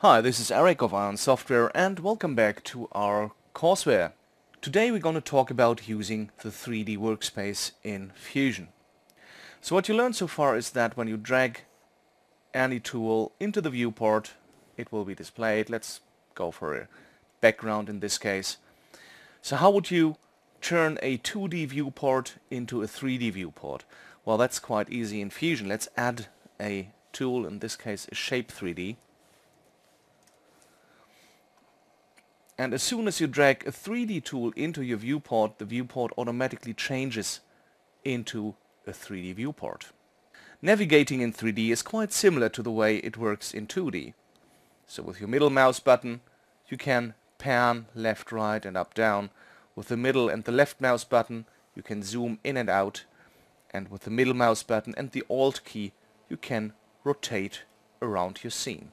Hi, this is Eric of eyeon Software and welcome back to our courseware. Today we're going to talk about using the 3D workspace in Fusion. So what you learned so far is that when you drag any tool into the viewport it will be displayed. Let's go for a background in this case. So how would you turn a 2D viewport into a 3D viewport? Well that's quite easy in Fusion. Let's add a tool, in this case a Shape 3D. And as soon as you drag a 3D tool into your viewport, the viewport automatically changes into a 3D viewport. Navigating in 3D is quite similar to the way it works in 2D. So with your middle mouse button you can pan left, right and up, down. With the middle and the left mouse button you can zoom in and out and with the middle mouse button and the Alt key you can rotate around your scene.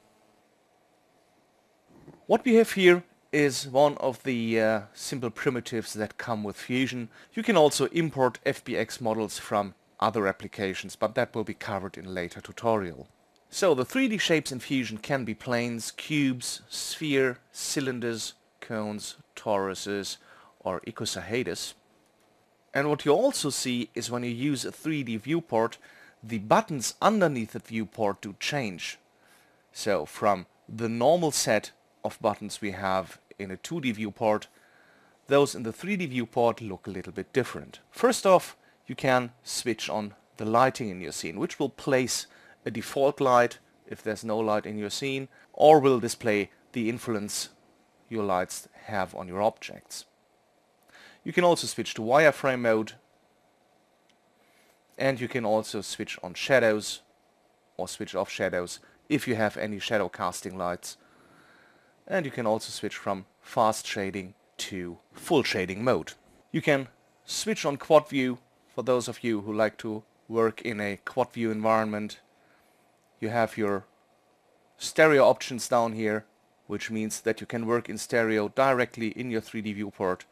What we have here is one of the uh, simple primitives that come with Fusion. You can also import FBX models from other applications, but that will be covered in a later tutorial. So the 3D shapes in Fusion can be planes, cubes, sphere, cylinders, cones, toruses or icosahedras. And what you also see is when you use a 3D viewport, the buttons underneath the viewport do change. So from the normal set of buttons we have in a 2D viewport, those in the 3D viewport look a little bit different. First off, you can switch on the lighting in your scene, which will place a default light if there's no light in your scene, or will display the influence your lights have on your objects. You can also switch to wireframe mode, and you can also switch on shadows or switch off shadows if you have any shadow casting lights and you can also switch from fast shading to full shading mode. You can switch on quad view for those of you who like to work in a quad view environment. You have your stereo options down here which means that you can work in stereo directly in your 3D viewport.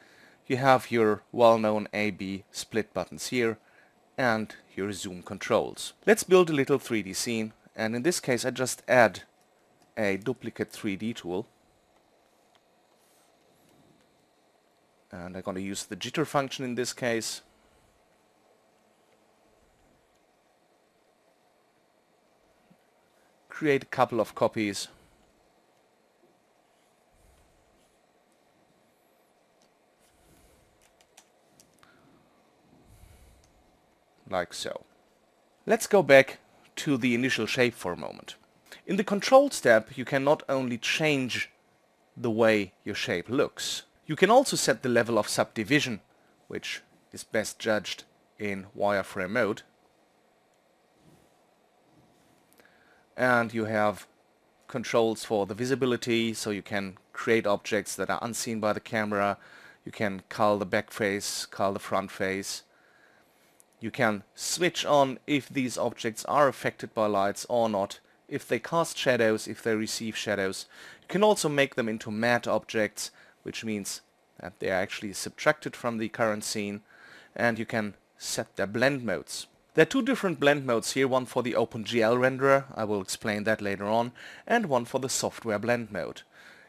You have your well-known A-B split buttons here and your zoom controls. Let's build a little 3D scene and in this case I just add a duplicate 3D tool and I'm going to use the jitter function in this case create a couple of copies like so. Let's go back to the initial shape for a moment. In the controls tab you can not only change the way your shape looks, you can also set the level of subdivision, which is best judged in wireframe mode. And you have controls for the visibility, so you can create objects that are unseen by the camera. You can cull the back face, cull the front face. You can switch on if these objects are affected by lights or not, if they cast shadows, if they receive shadows. You can also make them into matte objects which means that they are actually subtracted from the current scene and you can set their blend modes. There are two different blend modes here, one for the OpenGL renderer, I will explain that later on, and one for the software blend mode.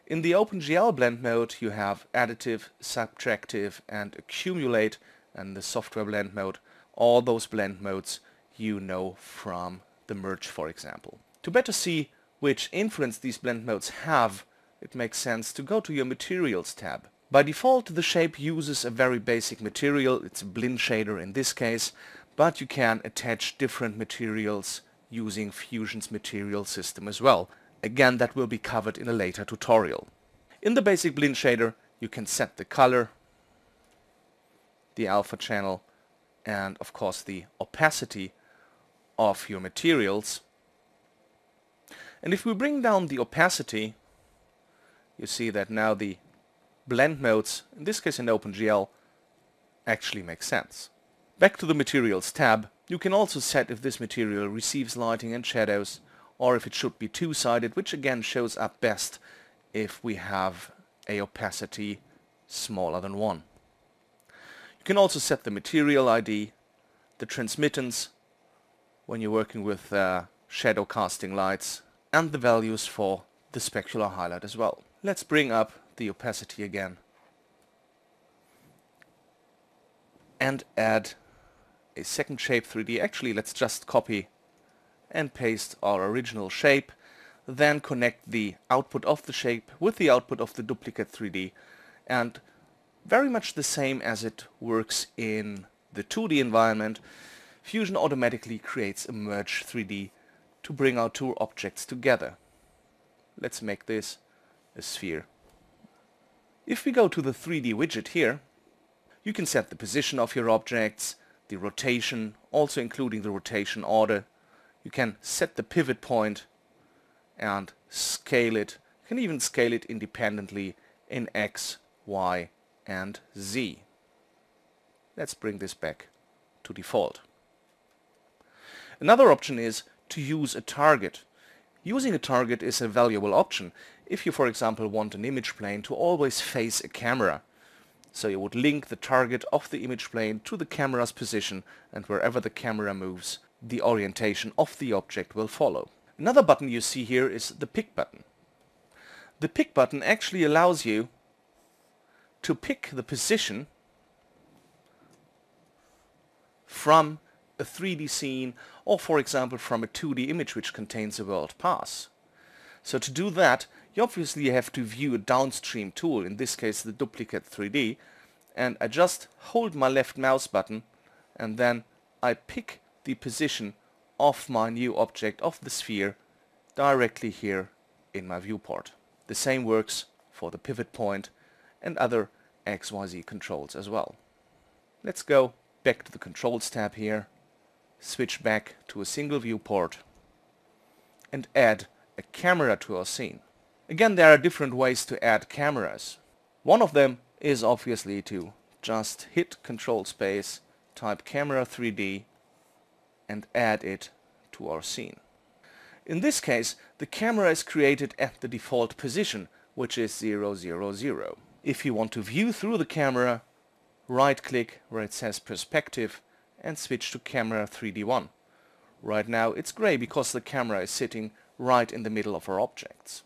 In the OpenGL blend mode you have additive, subtractive and accumulate and the software blend mode, all those blend modes you know from the merge for example. To better see which influence these blend modes have it makes sense to go to your Materials tab. By default the shape uses a very basic material, it's a blend shader in this case, but you can attach different materials using Fusion's material system as well. Again that will be covered in a later tutorial. In the basic blend shader you can set the color, the alpha channel and of course the opacity of your materials. And if we bring down the opacity you see that now the blend modes, in this case in OpenGL, actually make sense. Back to the Materials tab, you can also set if this material receives lighting and shadows, or if it should be two-sided, which again shows up best if we have a opacity smaller than 1. You can also set the material ID, the transmittance when you're working with uh, shadow casting lights, and the values for the specular highlight as well. Let's bring up the opacity again and add a second shape 3D. Actually, let's just copy and paste our original shape, then connect the output of the shape with the output of the duplicate 3D and very much the same as it works in the 2D environment, Fusion automatically creates a merge 3D to bring our two objects together. Let's make this a sphere. If we go to the 3D widget here, you can set the position of your objects, the rotation, also including the rotation order. You can set the pivot point and scale it. You can even scale it independently in X, Y and Z. Let's bring this back to default. Another option is to use a target. Using a target is a valuable option if you for example want an image plane to always face a camera. So you would link the target of the image plane to the camera's position and wherever the camera moves the orientation of the object will follow. Another button you see here is the pick button. The pick button actually allows you to pick the position from a 3D scene or for example from a 2D image which contains a world pass. So to do that you obviously have to view a downstream tool, in this case the duplicate 3D, and I just hold my left mouse button and then I pick the position of my new object of the sphere directly here in my viewport. The same works for the pivot point and other XYZ controls as well. Let's go back to the controls tab here, switch back to a single viewport and add a camera to our scene. Again, there are different ways to add cameras. One of them is obviously to just hit control space, type camera 3D and add it to our scene. In this case, the camera is created at the default position, which is 000. If you want to view through the camera, right click where it says perspective and switch to camera 3D1. Right now it's gray because the camera is sitting right in the middle of our objects.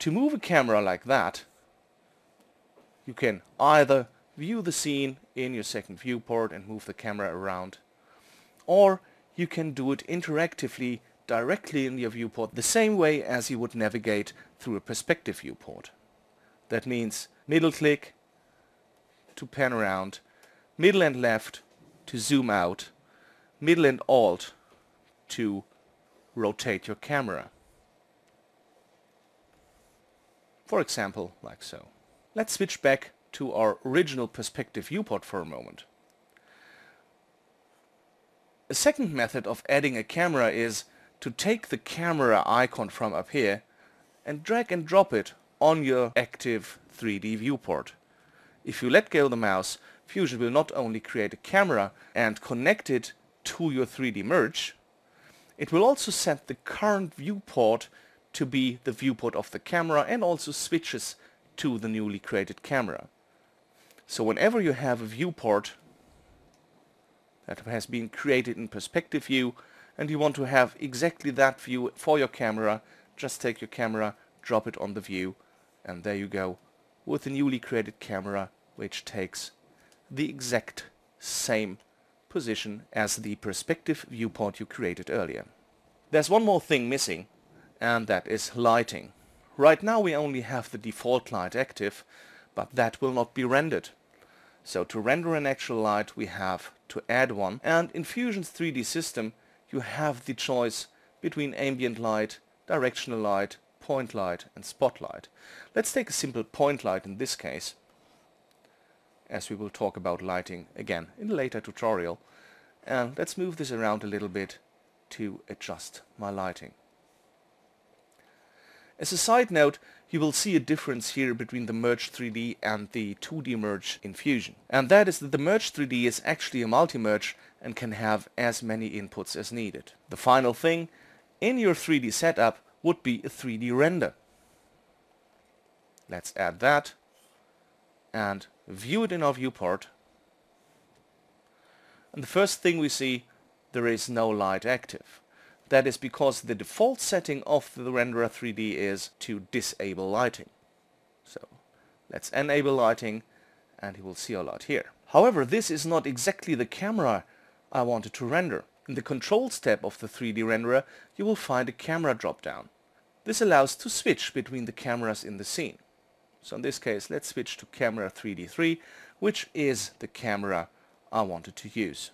To move a camera like that, you can either view the scene in your second viewport and move the camera around, or you can do it interactively directly in your viewport the same way as you would navigate through a perspective viewport. That means middle click to pan around, middle and left to zoom out, middle and alt to rotate your camera. For example, like so. Let's switch back to our original perspective viewport for a moment. A second method of adding a camera is to take the camera icon from up here and drag and drop it on your active 3D viewport. If you let go the mouse, Fusion will not only create a camera and connect it to your 3D merge, it will also set the current viewport to be the viewport of the camera and also switches to the newly created camera. So whenever you have a viewport that has been created in perspective view and you want to have exactly that view for your camera, just take your camera, drop it on the view and there you go with the newly created camera which takes the exact same position as the perspective viewport you created earlier. There's one more thing missing and that is lighting. Right now we only have the default light active, but that will not be rendered. So to render an actual light we have to add one and in Fusion's 3D system you have the choice between ambient light, directional light, point light and spotlight. Let's take a simple point light in this case as we will talk about lighting again in a later tutorial and let's move this around a little bit to adjust my lighting. As a side note, you will see a difference here between the Merge 3D and the 2D Merge in Fusion. And that is that the Merge 3D is actually a multi-merge and can have as many inputs as needed. The final thing in your 3D setup would be a 3D render. Let's add that and view it in our viewport. And the first thing we see, there is no light active. That is because the default setting of the Renderer 3D is to disable lighting. So let's enable lighting and you will see a lot here. However, this is not exactly the camera I wanted to render. In the Controls tab of the 3D renderer, you will find a camera drop-down. This allows to switch between the cameras in the scene. So in this case, let's switch to camera 3D3, which is the camera I wanted to use.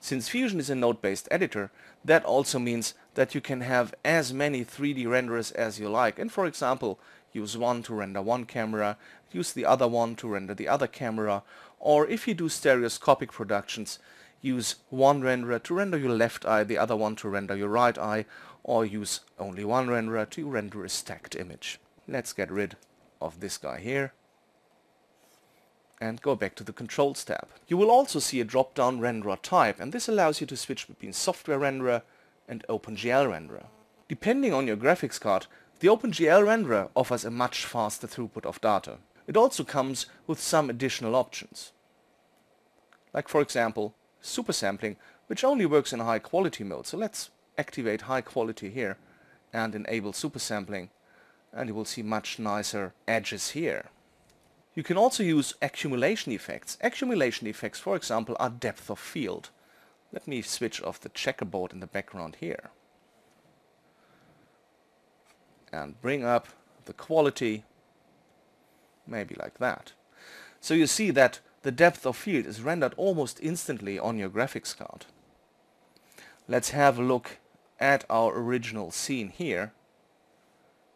Since Fusion is a node-based editor, that also means that you can have as many 3D renderers as you like and for example use one to render one camera, use the other one to render the other camera or if you do stereoscopic productions use one renderer to render your left eye, the other one to render your right eye or use only one renderer to render a stacked image. Let's get rid of this guy here and go back to the Controls tab. You will also see a drop-down renderer type and this allows you to switch between software renderer and OpenGL renderer. Depending on your graphics card, the OpenGL renderer offers a much faster throughput of data. It also comes with some additional options. Like for example, super sampling, which only works in high quality mode. So let's activate high quality here and enable super sampling and you will see much nicer edges here. You can also use accumulation effects. Accumulation effects, for example, are depth of field. Let me switch off the checkerboard in the background here. And bring up the quality, maybe like that. So you see that the depth of field is rendered almost instantly on your graphics card. Let's have a look at our original scene here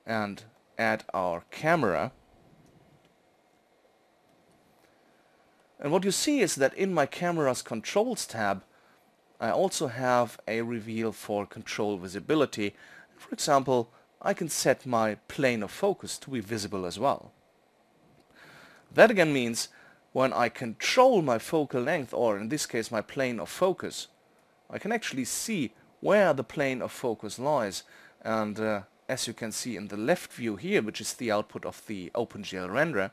and add our camera And what you see is that in my camera's controls tab I also have a reveal for control visibility. For example, I can set my plane of focus to be visible as well. That again means when I control my focal length, or in this case my plane of focus, I can actually see where the plane of focus lies. And uh, as you can see in the left view here, which is the output of the OpenGL renderer,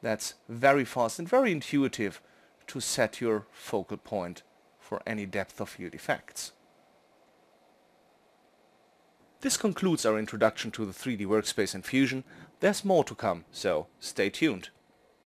that's very fast and very intuitive to set your focal point for any depth of field effects. This concludes our introduction to the 3D workspace in Fusion. There's more to come, so stay tuned.